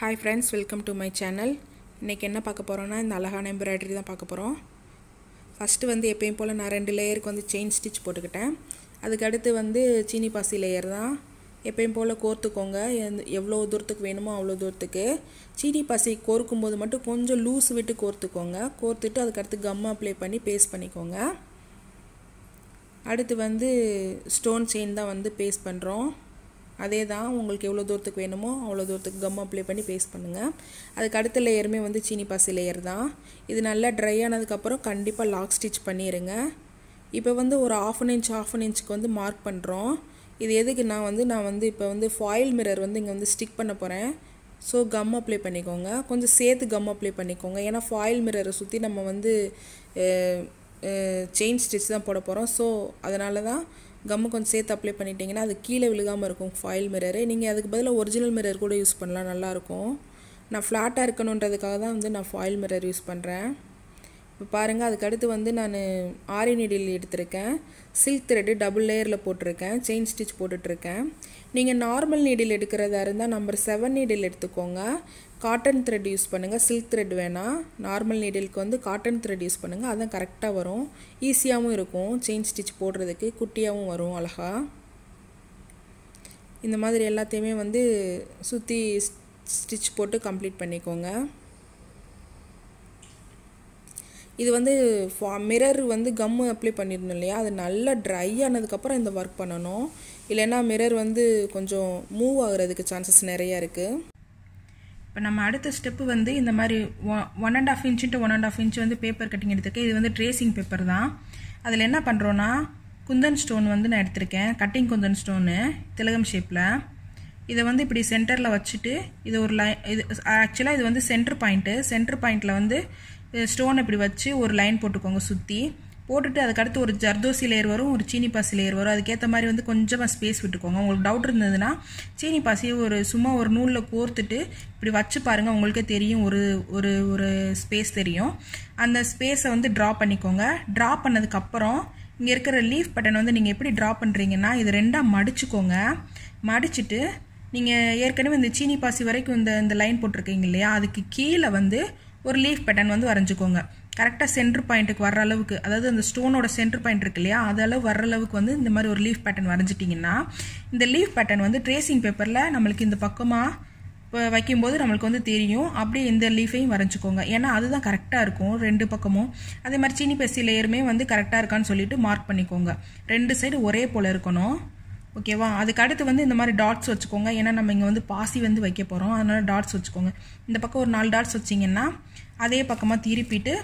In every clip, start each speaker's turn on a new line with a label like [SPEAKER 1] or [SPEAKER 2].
[SPEAKER 1] Hi friends welcome to my channel இன்றைக்கி என்ன பார்க்க போகிறோன்னா இந்த அழகான எம்ப்ராய்டரி தான் பார்க்க போகிறோம் ஃபஸ்ட்டு வந்து எப்பயும் போல் நான் ரெண்டு லேயருக்கு வந்து செயின் ஸ்டிச் போட்டுக்கிட்டேன். அதுக்கு அடுத்து வந்து சீனி பாசி லேயர் தான். எப்பயும் போல் கோர்த்துக்கோங்க. எந்த- எவ்வளோ தூரத்துக்கு வேணுமோ அவ்வளோ தூரத்துக்கு. சீனி பாசி கோர்க்கும் போது மட்டும் கொஞ்சம் லூஸ் விட்டு கோர்த்துக்கோங்க. கோர்த்துட்டு அதுக்கடுத்து கம் அப்ளை பண்ணி பேஸ்ட் பண்ணிக்கோங்க. அடுத்து வந்து ஸ்டோன் செயின் தான் வந்து பேஸ்ட் பண்ணுறோம் அதே தான் உங்களுக்கு எவ்வளோ தூரத்துக்கு வேணுமோ அவ்வளோ தூரத்துக்கு கம் அப்ளை பண்ணி பேஸ்ட் பண்ணுங்கள் அதுக்கு அடுத்த லேயருமே வந்து சீனி பாசி லேயர் தான். இது நல்லா ட்ரை ஆனதுக்கப்புறம் கண்டிப்பாக லாக் ஸ்டிச் பண்ணிடுங்க இப்போ வந்து ஒரு half an inch half an இன்ச்சுக்கு வந்து மார்க் பண்ணுறோம் இது எதுக்கு நான் வந்து நான் வந்து இப்போ வந்து ஃபாயில் மிரர் வந்து இங்கே வந்து ஸ்டிக் பண்ண போகிறேன் ஸோ கம் அப்ளை பண்ணிக்கோங்க. கொஞ்சம் சேர்த்து கம் அப்ளை பண்ணிக்கோங்க. ஏன்னா ஃபாயில் மிரரை சுற்றி நம்ம வந்து செயின் ஸ்டிச் தான் போட போகிறோம் ஸோ அதனால தான் கம்மு கொஞ்சம் சேர்த்து அப்ளை பண்ணிட்டீங்கன்னா அது கீழே விழுகாமல் இருக்கும் ஃபாயில் மிரரு நீங்கள் அதுக்கு பதிலாக ஒரிஜினல் மிரர் கூட யூஸ் பண்ணலாம் நல்லாயிருக்கும். நான் ஃப்ளாட்டாக இருக்கணுன்றதுக்காக தான் வந்து நான் ஃபாயில் மிரர் யூஸ் பண்ணுறேன் இப்போ பாருங்கள் அதுக்கடுத்து வந்து நான் ஆரி நீடில் எடுத்திருக்கேன். சில்க் த்ரெட்டு டபுள் லேயரில் போட்டிருக்கேன் செயின் ஸ்டிச் போட்டுட்ருக்கேன் நீங்கள் நார்மல் நீடில் எடுக்கிறதா இருந்தால் நம்பர் செவன் நீடில் எடுத்துக்கோங்க. காட்டன் த்ரெட் யூஸ் பண்ணுங்கள் சில்க் த்ரெட் வேணாம் நார்மல் நீடிலுக்கு வந்து காட்டன் த்ரெட் யூஸ் பண்ணுங்கள் அதான் கரெக்டாக வரும். ஈஸியாகவும் இருக்கும். செயின் ஸ்டிச் போடுறதுக்கு குட்டியாகவும் வரும் அழகா. இந்த மாதிரி எல்லாத்தையுமே வந்து சுற்றி ஸ்டிச் போட்டு கம்ப்ளீட் பண்ணிக்கோங்க. இது வந்து மிரர் வந்து கம்மு அப்ளை பண்ணியிருந்தோம் இல்லையா? அது நல்லா ட்ரை ஆனதுக்கப்புறம் இந்த ஒர்க் பண்ணணும். இல்லைன்னா மிரர் வந்து கொஞ்சம் மூவ் ஆகுறதுக்கு சான்சஸ் நிறையா இருக்குது இப்போ நம்ம அடுத்த ஸ்டெப்பு வந்து இந்த மாதிரி ஒன் அண்ட் ஆஃப் இன்ச்சுட்டு ஒன் அண்ட் ஆஃப் இன்ச் வந்து பேப்பர் கட்டிங் எடுத்திருக்கேன். இது வந்து ட்ரேசிங் பேப்பர் தான். அதில் என்ன பண்ணுறோன்னா குந்தன் ஸ்டோன் வந்து நான் எடுத்திருக்கேன். கட்டிங் குந்தன் ஸ்டோனு திலகம் ஷேப்பில் இதை வந்து இப்படி சென்டரில் வச்சுட்டு இது ஒரு லைன் இது ஆக்சுவலாக இது வந்து சென்டர் பாயிண்ட்டு சென்டர் பாயிண்டில் வந்து ஸ்டோன் இப்படி வச்சு ஒரு லைன் போட்டுக்கோங்க சுற்றி போட்டுட்டு அதுக்கடுத்து ஒரு ஜர்தோசி லேயர் வரும் ஒரு சீனி பாசி லேயர் வரும். அதுக்கேற்ற மாதிரி வந்து கொஞ்சமாக ஸ்பேஸ் விட்டுக்கோங்க. உங்களுக்கு டவுட் இருந்ததுன்னா சீனி பாசியை ஒரு சும்மா ஒரு நூலில் கோர்த்துட்டு இப்படி வச்சு பாருங்கள் உங்களுக்கே தெரியும் ஒரு ஒரு ஒரு ஸ்பேஸ் தெரியும். அந்த ஸ்பேஸை வந்து ட்ரா பண்ணிக்கோங்க. ட்ரா பண்ணதுக்கப்புறம் இங்கே இருக்கிற லீஃப் பட்டன் வந்து நீங்கள் எப்படி ட்ரா பண்ணுறீங்கன்னா இது ரெண்டாக மடிச்சுக்கோங்க. மடிச்சுட்டு நீங்கள் ஏற்கனவே இந்த சீனி பாசி வரைக்கும் இந்த இந்த லைன் போட்டிருக்கீங்க இல்லையா? அதுக்கு கீழே வந்து ஒரு லீஃப் பேட்டர்ன் வந்து வரைஞ்சிக்கோங்க. கரெக்டாக சென்டர் பாயிண்ட்டுக்கு வர்ற அளவுக்கு அதாவது அந்த ஸ்டோனோட சென்டர் பாயிண்ட் இருக்கு இல்லையா? அது அளவு வர்ற அளவுக்கு வந்து இந்த மாதிரி ஒரு லீஃப் பேட்டர்ன் வரைஞ்சிட்டிங்கன்னா இந்த லீஃப் பேட்டர்ன் வந்து ட்ரேசிங் பேப்பரில் நம்மளுக்கு இந்த பக்கமாக இப்போ வைக்கும்போது நம்மளுக்கு வந்து தெரியும். அப்படியே இந்த லீஃபையும் வரைஞ்சிக்கோங்க. ஏன்னா அதுதான் கரெக்டாக இருக்கும் ரெண்டு பக்கமும். அதே மாதிரி சீனி பெசி லேயருமே வந்து கரெக்டாக இருக்கான்னு சொல்லிட்டு மார்க் பண்ணிக்கோங்க. ரெண்டு சைடு ஒரே போல் இருக்கணும். ஓகேவா அதுக்கு அடுத்து வந்து இந்த மாதிரி டாட்ஸ் வச்சுக்கோங்க. ஏன்னா நம்ம இங்கே வந்து பாசி வந்து வைக்க போகிறோம் அதனால் டாட்ஸ் வச்சுக்கோங்க. இந்த பக்கம் ஒரு நாலு டாட்ஸ் வச்சிங்கன்னா அதே பக்கமாக திருப்பிட்டு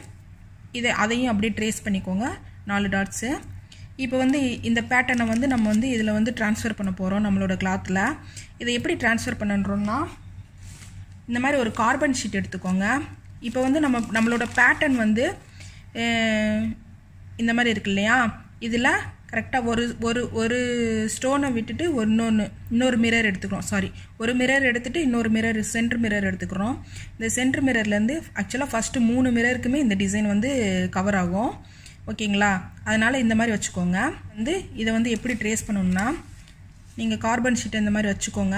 [SPEAKER 1] இதை அதையும் அப்படியே ட்ரேஸ் பண்ணிக்கோங்க. நாலு டாட்ஸு இப்போ வந்து இந்த பேட்டர்னை வந்து நம்ம வந்து இதில் வந்து ட்ரான்ஸ்ஃபர் பண்ண போகிறோம் நம்மளோட கிளாத்தில் இதை எப்படி ட்ரான்ஸ்ஃபர் பண்ணுறோம்னா இந்த மாதிரி ஒரு கார்பன் ஷீட் எடுத்துக்கோங்க. இப்போ வந்து நம்ம நம்மளோட பேட்டர்ன் வந்து இந்த மாதிரி இருக்கு இல்லையா? இதில் கரெக்டாக ஒரு ஒரு ஒரு ஸ்டோனை விட்டுட்டு ஒரு இன்னொன்று இன்னொரு மிரர் எடுத்துக்கிறோம். சாரி ஒரு மிரர் எடுத்துகிட்டு இன்னொரு மிரர் சென்டர் மிரர் எடுத்துக்கிறோம். இந்த சென்டர் மிரர்லேருந்து ஆக்சுவலாக ஃபஸ்ட்டு மூணு மிரருக்குமே இந்த டிசைன் வந்து கவர் ஆகும். ஓகேங்களா? அதனால் இந்த மாதிரி வச்சுக்கோங்க. வந்து இதை வந்து எப்படி ட்ரேஸ் பண்ணணும்னா நீங்கள் கார்பன் ஷீட்டை இந்த மாதிரி வச்சுக்கோங்க.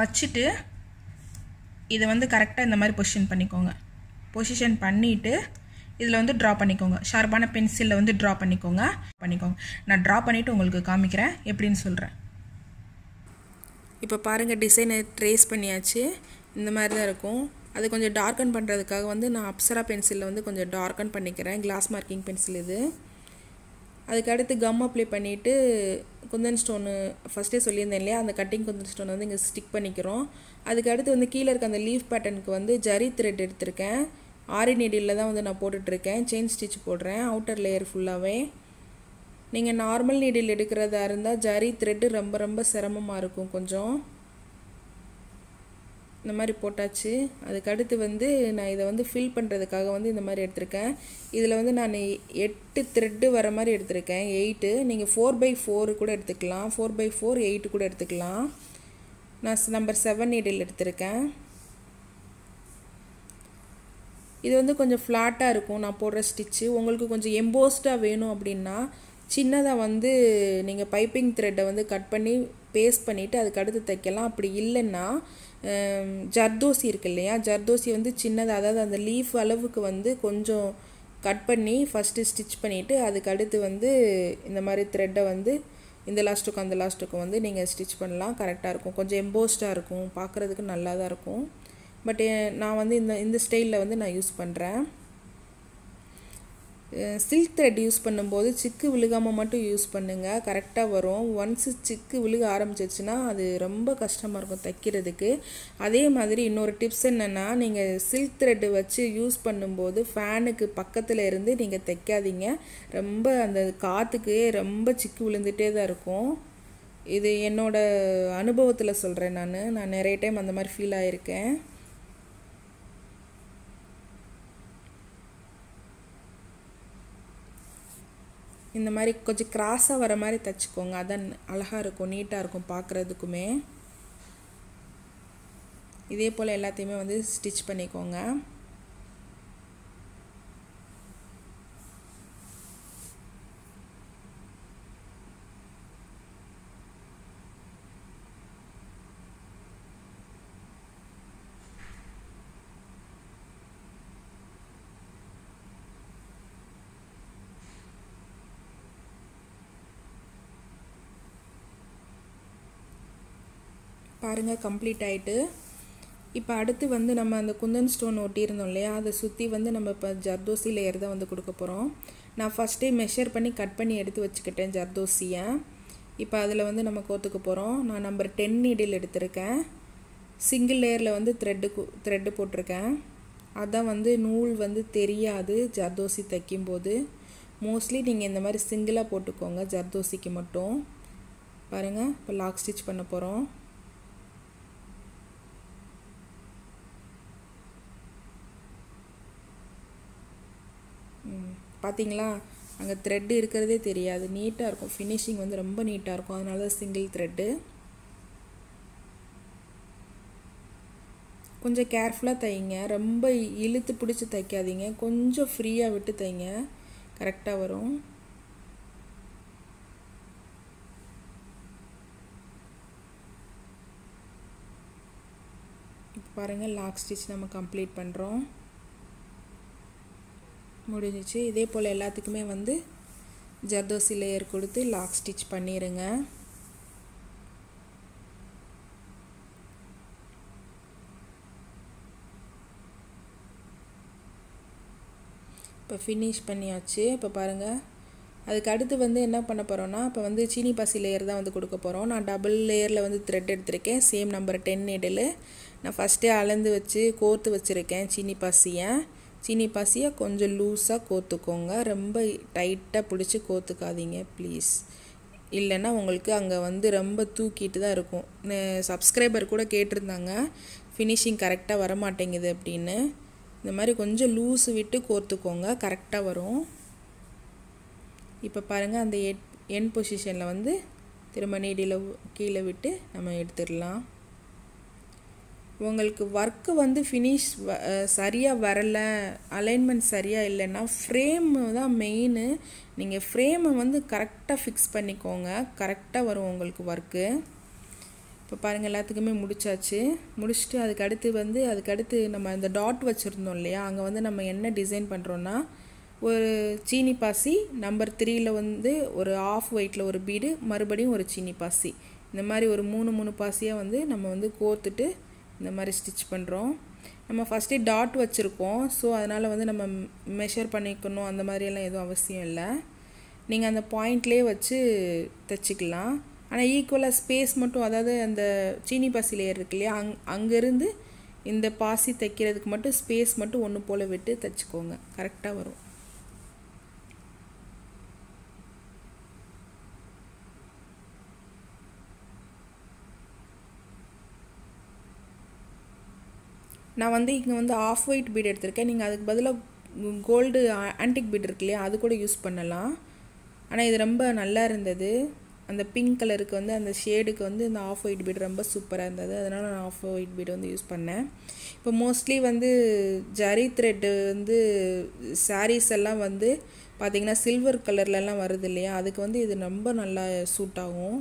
[SPEAKER 1] வச்சுட்டு இதை வந்து கரெக்டாக இந்த மாதிரி பொசிஷன் பண்ணிக்கோங்க. பொசிஷன் பண்ணிவிட்டு இதில் வந்து ட்ரா பண்ணிக்கோங்க. ஷார்ப்பான பென்சிலில் வந்து ட்ரா பண்ணிக்கோங்க. பண்ணிக்கோங்க. நான் ட்ரா பண்ணிவிட்டு உங்களுக்கு காமிக்கிறேன். எப்படின்னு சொல்கிறேன் இப்போ பாருங்கள் டிசைனை ட்ரேஸ் பண்ணியாச்சு. இந்த மாதிரி தான் இருக்கும். அது கொஞ்சம் டார்க்கன் பண்ணுறதுக்காக வந்து நான் அப்சரா பென்சிலில் வந்து கொஞ்சம் டார்க்கன் பண்ணிக்கிறேன். கிளாஸ் மார்க்கிங் பென்சில் இது. அதுக்கு அடுத்து கம் அப்ளை பண்ணிவிட்டு குந்தன் ஸ்டோனு ஃபஸ்ட்டே சொல்லியிருந்தேன் இல்லையா? அந்த கட்டிங் குந்தன் ஸ்டோன் வந்து இங்கே ஸ்டிக் பண்ணிக்கிறோம். அதுக்கு அடுத்து வந்து கீழே இருக்க அந்த லீஃப் பேட்டர்னுக்கு வந்து ஜரி த்ரெட் எடுத்திருக்கேன். ஆரி நீடியில் தான் வந்து நான் போட்டுட்ருக்கேன். செயின் ஸ்டிச் போடுறேன். அவுட்டர் லேயர் ஃபுல்லாகவே நீங்கள் நார்மல் நீடில் எடுக்கிறதா இருந்தால் ஜரி த்ரெட்டு ரொம்ப ரொம்ப சிரமமாக இருக்கும் கொஞ்சம். இந்த மாதிரி போட்டாச்சு. அதுக்கடுத்து வந்து நான் இதை வந்து ஃபில் பண்ணுறதுக்காக வந்து இந்த மாதிரி எடுத்திருக்கேன். இதில் வந்து நான் எட்டு த்ரெட்டு வர மாதிரி எடுத்திருக்கேன். எயிட்டு நீங்கள் ஃபோர் பை ஃபோரு கூட எடுத்துக்கலாம். ஃபோர் பை ஃபோர் எயிட்டு கூட எடுத்துக்கலாம். நான் நம்பர் செவன் நீடில் எடுத்திருக்கேன். இது வந்து கொஞ்சம் ஃப்ளாட்டாக இருக்கும். நான் போடுற ஸ்டிச்சு உங்களுக்கு கொஞ்சம் எம்போஸ்டாக வேணும் அப்படின்னா சின்னதாக வந்து நீங்கள் பைப்பிங் த்ரெட்டை வந்து கட் பண்ணி பேஸ்ட் பண்ணிவிட்டு அதுக்கு அடுத்து தைக்கலாம். அப்படி இல்லைன்னா ஜர்தோசி இருக்கு இல்லையா? ஜர்தோசி வந்து சின்னதாக அதாவது அந்த லீஃப் அளவுக்கு வந்து கொஞ்சம் கட் பண்ணி ஃபஸ்ட்டு ஸ்டிச் பண்ணிவிட்டு அதுக்கு அடுத்து வந்து இந்த மாதிரி த்ரெட்டை வந்து இந்த லாஸ்ட்டுக்கும் அந்த லாஸ்ட்டுக்கும் வந்து நீங்கள் ஸ்டிச் பண்ணலாம். கரெக்டாக இருக்கும். கொஞ்சம் எம்போஸ்டாக இருக்கும். பார்க்குறதுக்கு நல்லா தான் இருக்கும். பட் eh, நான் வந்து இந்த இந்த ஸ்டைலில் வந்து நான் யூஸ் பண்ணுறேன் சில்க் த்ரெட் யூஸ் பண்ணும்போது சிக்கு விழுகாமல் மட்டும் யூஸ் பண்ணுங்கள் கரெக்டாக வரும். ஒன்ஸ் சிக்கு விழுக ஆரம்பிச்சிச்சுன்னா அது ரொம்ப கஷ்டமாக இருக்கும் தைக்கிறதுக்கு. அதே மாதிரி இன்னொரு டிப்ஸ் என்னென்னா நீங்கள் சில்க் த்ரெட்டு வச்சு யூஸ் பண்ணும்போது ஃபேனுக்கு பக்கத்தில் இருந்து நீங்கள் தைக்காதீங்க. ரொம்ப அந்த காற்றுக்கு ரொம்ப சிக்கு விழுந்துகிட்டே தான் இருக்கும். இது என்னோட அனுபவத்தில் சொல்கிறேன் நான். நான் நிறைய டைம் அந்த மாதிரி ஃபீல் ஆகியிருக்கேன் இந்த மாதிரி கொஞ்சம் கிராஸாக வர மாதிரி தைச்சிக்கோங்க. அதான் அழகாக இருக்கும் நீட்டாக இருக்கும் பார்க்குறதுக்குமே. இதே போல் எல்லாத்தையுமே வந்து ஸ்டிச் பண்ணிக்கோங்க. பாருங்கள் கம்ப்ளீட் ஆகிட்டு இப்போ அடுத்து வந்து நம்ம அந்த குந்தன் ஸ்டோன் ஒட்டியிருந்தோம் இல்லையா? அதை சுற்றி வந்து நம்ம இப்போ ஜர்தோசி லேயர் தான் வந்து கொடுக்க போகிறோம் நான் ஃபஸ்ட்டே மெஷர் பண்ணி கட் பண்ணி எடுத்து வச்சுக்கிட்டேன் ஜர்தோசியை. இப்போ அதில் வந்து நம்ம கோத்துக்க போகிறோம் நான் நம்பர் டென் நீடில் எடுத்திருக்கேன். சிங்கிள் லேயரில் வந்து த்ரெட்டு த்ரெட்டு போட்டிருக்கேன். அதான் வந்து நூல் வந்து தெரியாது ஜர்தோசி தைக்கும்போது. மோஸ்ட்லி நீங்கள் இந்த மாதிரி சிங்கிளாக போட்டுக்கோங்க ஜர்தோசிக்கு மட்டும். பாருங்கள் இப்போ லாக் ஸ்டிச் பண்ண போகிறோம் பார்த்தீங்களா? அங்கே த்ரெட்டு இருக்கிறதே தெரியாது. நீட்டாக இருக்கும். ஃபினிஷிங் வந்து ரொம்ப நீட்டாக இருக்கும். அதனால தான் சிங்கிள் த்ரெட்டு கொஞ்சம் கேர்ஃபுல்லாக தைங்க. ரொம்ப இழுத்து பிடிச்சி தைக்காதீங்க. கொஞ்சம் ஃப்ரீயாக விட்டு தைங்க. கரெக்டாக வரும். இப்போ பாருங்கள் லாக் ஸ்டிச் நம்ம கம்ப்ளீட் பண்ணுறோம் முடிஞ்சிச்சு. இதே போல் எல்லாத்துக்குமே வந்து ஜர்தோசி லேயர் கொடுத்து லாக் ஸ்டிச் பண்ணிடுங்க இப்போ ஃபினிஷ் பண்ணியாச்சு. இப்போ பாருங்கள் அதுக்கு அடுத்து வந்து என்ன பண்ண போகிறோன்னா இப்போ வந்து சீனி பாசி லேயர் தான் வந்து கொடுக்க போகிறோம் நான் டபுள் லேயரில் வந்து த்ரெட் எடுத்திருக்கேன். சேம் நம்பர் டென் நீடில் நான் ஃபஸ்ட்டே அளந்து வச்சு கோர்த்து வச்சுருக்கேன் சீனி பாசியை. சீனி பாசியை கொஞ்சம் லூஸாக கோத்துக்கோங்க. ரொம்ப டைட்டாக பிடிச்சி கோத்துக்காதீங்க ப்ளீஸ் இல்லைன்னா உங்களுக்கு அங்கே வந்து ரொம்ப தூக்கிட்டு தான் இருக்கும். சப்ஸ்கிரைபர் கூட கேட்டிருந்தாங்க ஃபினிஷிங் கரெக்டாக வர மாட்டேங்குது அப்படின்னு. இந்த மாதிரி கொஞ்சம் லூஸு விட்டு கோர்த்துக்கோங்க கரெக்டாக வரும். இப்போ பாருங்கள் அந்த எட் என் பொசிஷனில் வந்து திரும்ப நீடியில் கீழே விட்டு நம்ம எடுத்துடலாம். உங்களுக்கு ஒர்க்கு வந்து ஃபினிஷ் சரியாக வரலை அலைன்மெண்ட் சரியாக இல்லைன்னா ஃப்ரேமு தான் மெயினு நீங்கள் ஃப்ரேமை வந்து கரெக்டாக ஃபிக்ஸ் பண்ணிக்கோங்க. கரெக்டாக வரும் உங்களுக்கு ஒர்க்கு இப்போ பாருங்கள் எல்லாத்துக்குமே முடிச்சாச்சு. முடிச்சுட்டு அதுக்கு அடுத்து வந்து அதுக்கு அடுத்து நம்ம இந்த டாட் வச்சுருந்தோம் இல்லையா? அங்கே வந்து நம்ம என்ன டிசைன் பண்ணுறோன்னா ஒரு சீனி பாசி நம்பர் த்ரீயில் வந்து ஒரு ஆஃப் ஒயிட்டில் ஒரு பீடு மறுபடியும் ஒரு சீனி பாசி. இந்த மாதிரி ஒரு மூணு மூணு பாசியாக வந்து நம்ம வந்து கோர்த்துட்டு இந்த மாதிரி ஸ்டிச் பண்ணுறோம் நம்ம ஃபஸ்ட்டே டாட் வச்சுருக்கோம். ஸோ அதனால் வந்து நம்ம மெஷர் பண்ணிக்கணும். அந்த மாதிரியெல்லாம் எதுவும் அவசியம் இல்லை. நீங்கள் அந்த பாயிண்ட்லேயே வச்சு தைச்சிக்கலாம். ஆனால் ஈக்குவலாக ஸ்பேஸ் மட்டும் அதாவது அந்த சீனி பாசி லேயர் இருக்கு இல்லையா? அங் அங்கேருந்து இந்த பாசி தைக்கிறதுக்கு மட்டும் ஸ்பேஸ் மட்டும் ஒன்று போல் விட்டு தைச்சிக்கோங்க. கரெக்டாக வரும். நான் வந்து இங்கே வந்து ஆஃப் ஒயிட் பீட் எடுத்திருக்கேன். நீங்கள் அதுக்கு பதிலாக கோல்டு ஆன்டிக் பீட் இருக்கு இல்லையா அது கூட யூஸ் பண்ணலாம். ஆனால் இது ரொம்ப நல்லா இருந்தது. அந்த பிங்க் கலருக்கு வந்து அந்த ஷேடுக்கு வந்து இந்த ஆஃப் ஒயிட் பீட் ரொம்ப சூப்பராக இருந்தது. அதனால் நான் ஆஃப் ஒயிட் பீட் வந்து யூஸ் பண்ணேன். இப்போ மோஸ்ட்லி வந்து ஜரி த்ரெட்டு வந்து சாரீஸ் எல்லாம் வந்து பார்த்திங்கன்னா சில்வர் கலர்லலாம் வருது இல்லையா அதுக்கு வந்து இது ரொம்ப நல்லா சூட் ஆகும்.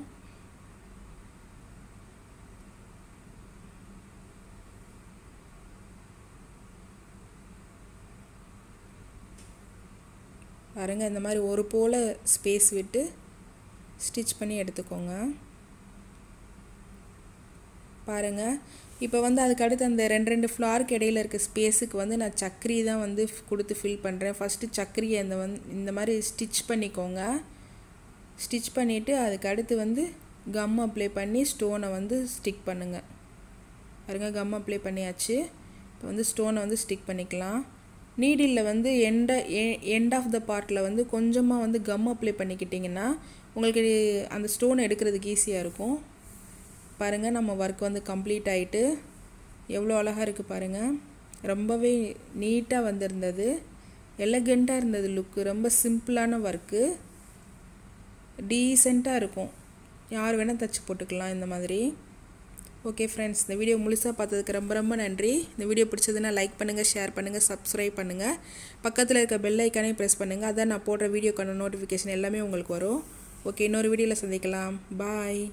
[SPEAKER 1] பாருங்கள் இந்த மாதிரி ஒரு போல் ஸ்பேஸ் விட்டு ஸ்டிச் பண்ணி எடுத்துக்கோங்க. பாருங்கள் இப்போ வந்து அதுக்கு அடுத்து அந்த ரெண்டு ரெண்டு ஃப்ளாருக்கு இடையில இருக்க ஸ்பேஸுக்கு வந்து நான் சக்கரி தான் வந்து கொடுத்து ஃபில் பண்ணுறேன் ஃபஸ்ட்டு சக்கரியை இந்த வந்து இந்த மாதிரி ஸ்டிச் பண்ணிக்கோங்க. ஸ்டிச் பண்ணிவிட்டு அதுக்கடுத்து வந்து கம் அப்ளை பண்ணி ஸ்டோனை வந்து ஸ்டிக் பண்ணுங்கள் பாருங்கள் கம் அப்ளை பண்ணியாச்சு. இப்போ வந்து ஸ்டோனை வந்து ஸ்டிக் பண்ணிக்கலாம். நீடிலில் வந்து எண்ட எண்ட் ஆஃப் த பார்ட்டில் வந்து கொஞ்சமாக வந்து கம் அப்ளை பண்ணிக்கிட்டிங்கன்னா உங்களுக்கு அந்த ஸ்டோன் எடுக்கிறதுக்கு ஈஸியாக இருக்கும். பாருங்கள் நம்ம ஒர்க் வந்து கம்ப்ளீட் ஆகிட்டு எவ்வளோ அழகாக இருக்குது பாருங்கள் ரொம்பவே நீட்டாக வந்திருந்தது. எலகெண்ட்டாக இருந்தது லுக்கு ரொம்ப சிம்பிளான ஒர்க்கு டீசெண்டாக இருக்கும். யார் வேணால் தச்சு போட்டுக்கலாம் இந்த மாதிரி. ஓகே ஃப்ரெண்ட்ஸ் இந்த வீடியோ முழுசாக பார்த்ததுக்கு ரொம்ப ரொம்ப நன்றி. இந்த வீடியோ பிடிச்சதுன்னா லைக் பண்ணுங்கள் ஷேர் பண்ணுங்கள் சப்ஸ்கிரைப் பண்ணுங்கள் பக்கத்தில் இருக்க பெல் ஐக்கானே ப்ரெஸ் பண்ணுங்கள் அதான் நான் போடுற வீடியோக்கான நோட்டிஃபிகேஷன் எல்லாமே உங்களுக்கு வரும். ஓகே இன்னொரு வீடியோவில் சந்திக்கலாம். பாய்